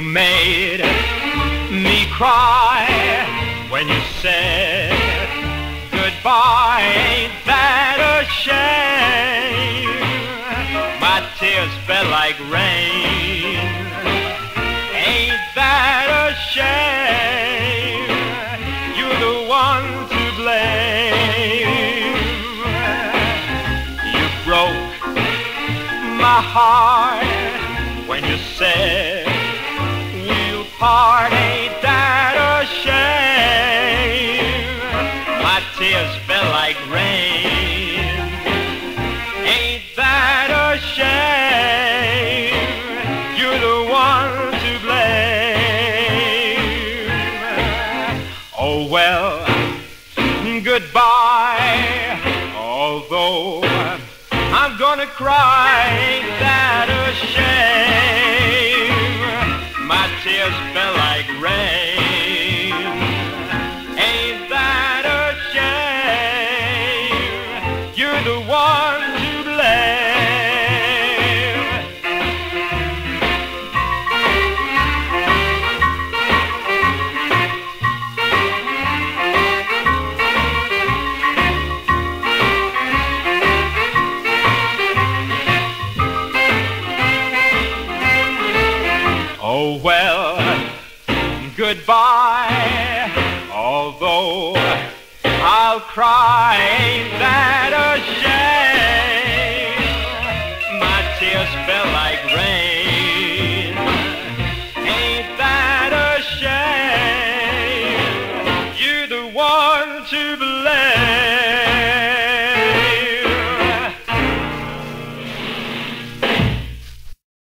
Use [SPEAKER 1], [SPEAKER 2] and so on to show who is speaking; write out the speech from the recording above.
[SPEAKER 1] made me cry when you said goodbye. Ain't that a shame? My tears fell like rain. Ain't that a shame? You're the one to blame. You broke my heart when you said we'll. Ain't that a shame? My tears fell like rain. Ain't that a shame? You're the one to blame. Oh well, goodbye. Although I'm gonna cry, ain't that a shame? Fell like rain. Ain't that a shame? You're the one Oh well, goodbye. Although I'll cry, ain't that a shame? My tears fell like rain. Ain't that a shame? You're the one to blame.